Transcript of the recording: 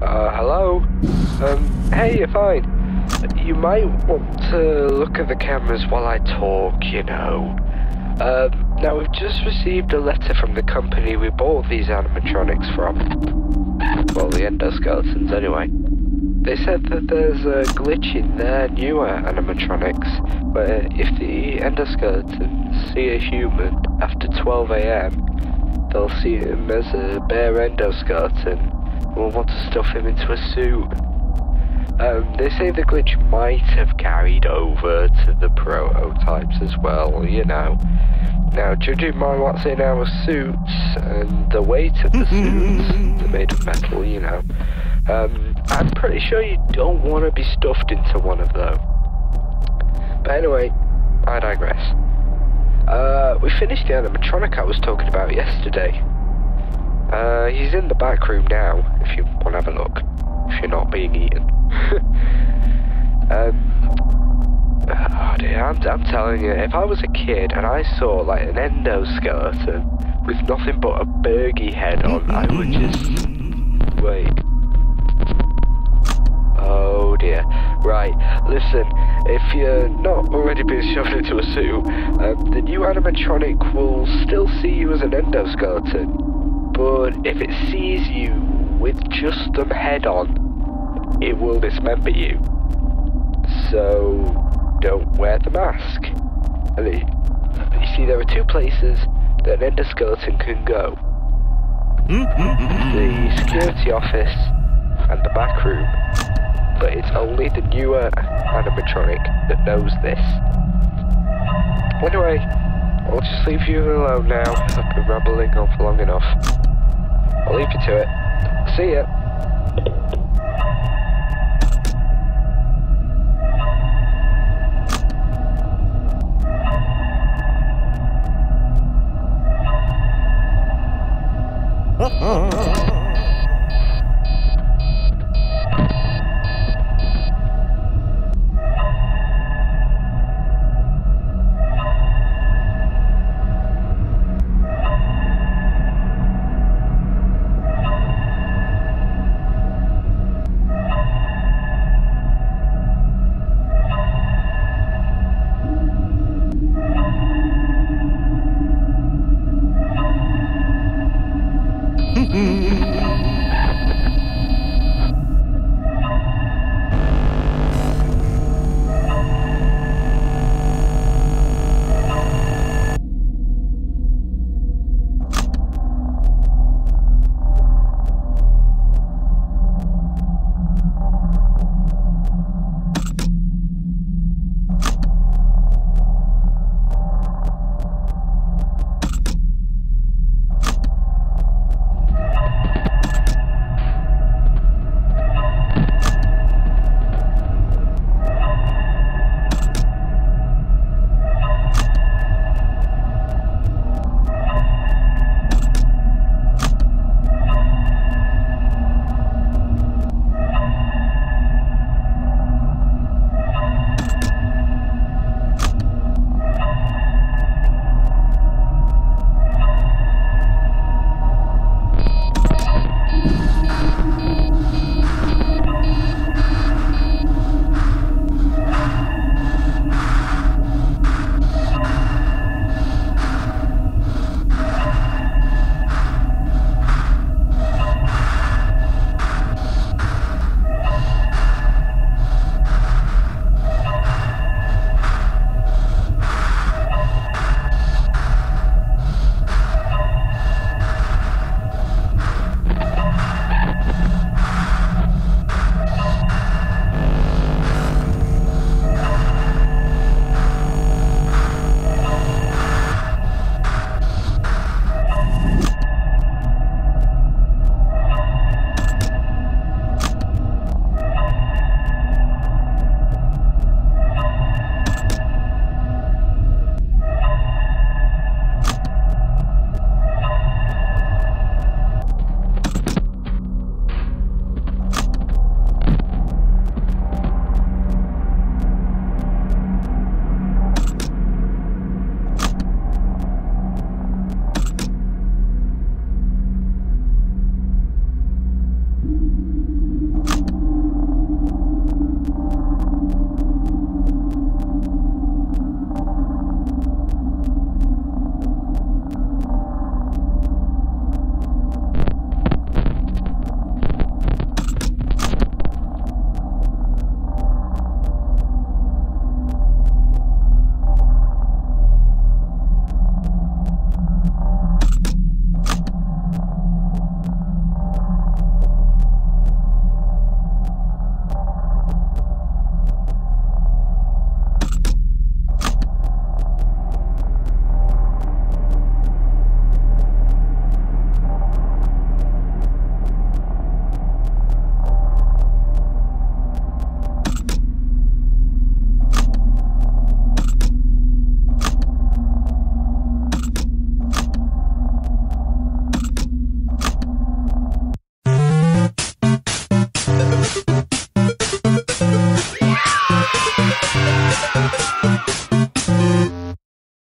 Uh, hello? Um, hey, you're fine. You might want to look at the cameras while I talk, you know. Um, now, we've just received a letter from the company we bought these animatronics from. Well, the endoskeletons, anyway. They said that there's a glitch in their newer animatronics where if the endoskeletons see a human after 12am, they'll see him as a bare endoskeleton will want to stuff him into a suit. Um, they say the glitch might have carried over to the prototypes as well, you know. Now, judging by what's in our suits and the weight of the suits, they're made of metal, you know, um, I'm pretty sure you don't want to be stuffed into one of them. But anyway, I digress. Uh, we finished the animatronic I was talking about yesterday. Uh, he's in the back room now, if you want to have a look. If you're not being eaten. um, oh dear, I'm, I'm telling you, if I was a kid and I saw like an endoskeleton with nothing but a Burgee head on, I would just... Wait. Oh dear. Right, listen, if you're not already being shoved into a suit, um, the new animatronic will still see you as an endoskeleton. But if it sees you with just the head on, it will dismember you. So, don't wear the mask. You see, there are two places that an endoskeleton can go. the security office and the back room but it's only the newer animatronic that knows this. Anyway, I'll just leave you alone now. I've been rambling on for long enough. I'll leave you to it. See ya. Uh-huh. Mm-hmm.